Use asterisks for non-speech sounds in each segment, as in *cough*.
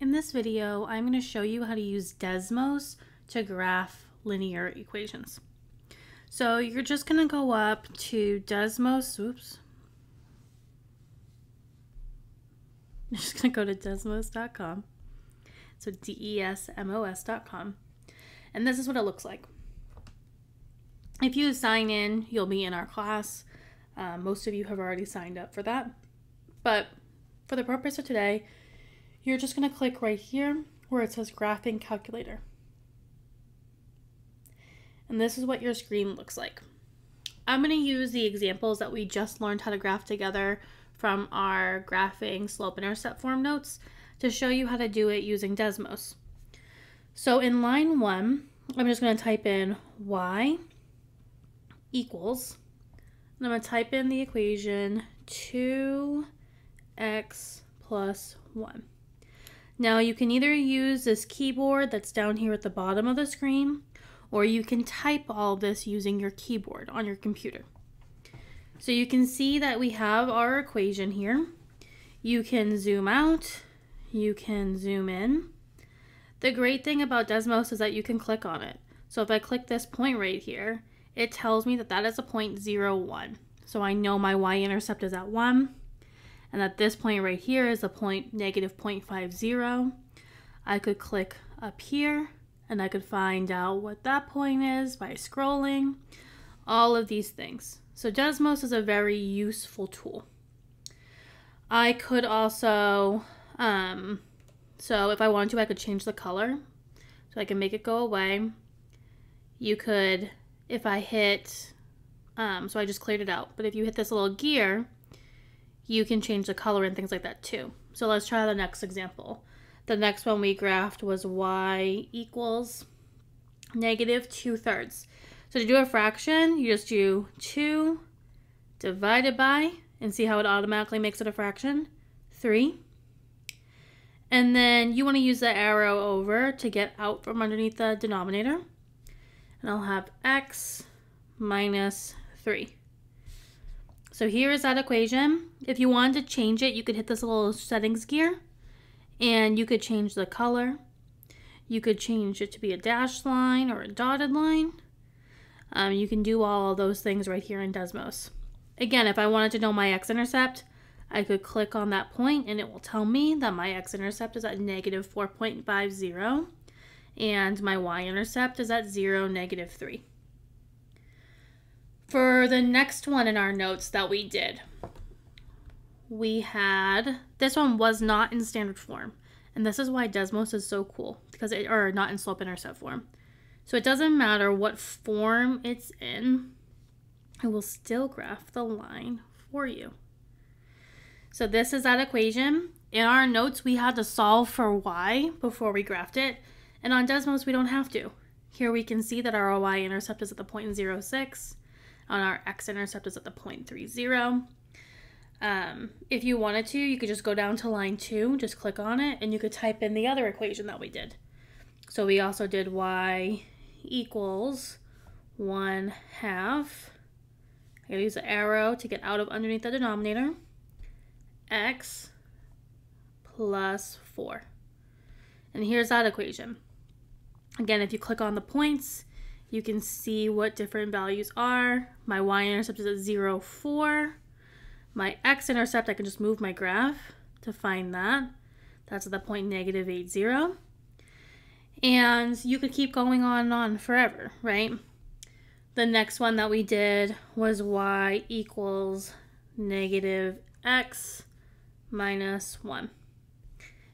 In this video, I'm going to show you how to use Desmos to graph linear equations. So you're just going to go up to Desmos, oops. *laughs* You're just going to go to desmos.com. So D-E-S-M-O-S.com. And this is what it looks like. If you sign in, you'll be in our class. Uh, most of you have already signed up for that. But for the purpose of today, you're just going to click right here where it says Graphing Calculator. And this is what your screen looks like. I'm going to use the examples that we just learned how to graph together from our graphing slope intercept form notes to show you how to do it using Desmos. So in line 1, I'm just going to type in y equals, and I'm going to type in the equation 2x plus 1. Now you can either use this keyboard that's down here at the bottom of the screen, or you can type all this using your keyboard on your computer. So you can see that we have our equation here. You can zoom out, you can zoom in. The great thing about Desmos is that you can click on it. So if I click this point right here, it tells me that that is a point zero one. So I know my y-intercept is at 1 and that this point right here is a point negative 0.50. I could click up here and I could find out what that point is by scrolling, all of these things. So Desmos is a very useful tool. I could also, um, so if I wanted to, I could change the color. So I can make it go away. You could, if I hit, um, so I just cleared it out, but if you hit this little gear, you can change the color and things like that too. So let's try the next example. The next one we graphed was y equals negative 2 thirds. So to do a fraction, you just do 2 divided by, and see how it automatically makes it a fraction, 3. And then you want to use the arrow over to get out from underneath the denominator. And I'll have x minus 3. So here is that equation. If you wanted to change it, you could hit this little settings gear and you could change the color. You could change it to be a dashed line or a dotted line. Um, you can do all those things right here in Desmos. Again, if I wanted to know my x-intercept, I could click on that point and it will tell me that my x-intercept is at negative 4.50 and my y-intercept is at 0, negative 3 for the next one in our notes that we did, we had this one was not in standard form. And this is why Desmos is so cool because it or not in slope intercept form. So it doesn't matter what form it's in, it will still graph the line for you. So this is that equation. In our notes, we had to solve for y before we graphed it. And on Desmos, we don't have to. Here we can see that our y-intercept is at the point 0.06 on our x-intercept is at the 0.30. Um, if you wanted to, you could just go down to line 2, just click on it, and you could type in the other equation that we did. So we also did y equals 1 half. I use the arrow to get out of underneath the denominator. x plus 4. And here's that equation. Again, if you click on the points, you can see what different values are. My y-intercept is at 0, 4. My x-intercept, I can just move my graph to find that. That's at the point negative 8, 0. And you could keep going on and on forever, right? The next one that we did was y equals negative x minus 1.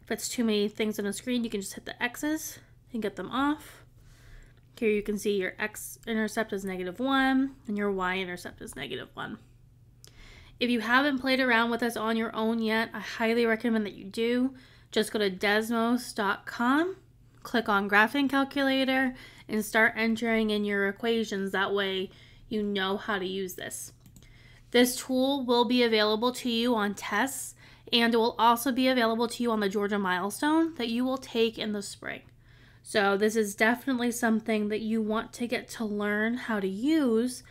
If it's too many things on the screen, you can just hit the x's and get them off. Here you can see your x-intercept is negative 1 and your y-intercept is negative 1. If you haven't played around with this on your own yet, I highly recommend that you do. Just go to desmos.com, click on Graphing Calculator, and start entering in your equations. That way you know how to use this. This tool will be available to you on tests, and it will also be available to you on the Georgia Milestone that you will take in the spring. So this is definitely something that you want to get to learn how to use.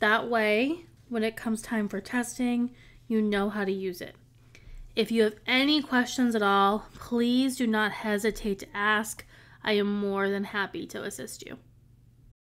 That way, when it comes time for testing, you know how to use it. If you have any questions at all, please do not hesitate to ask. I am more than happy to assist you.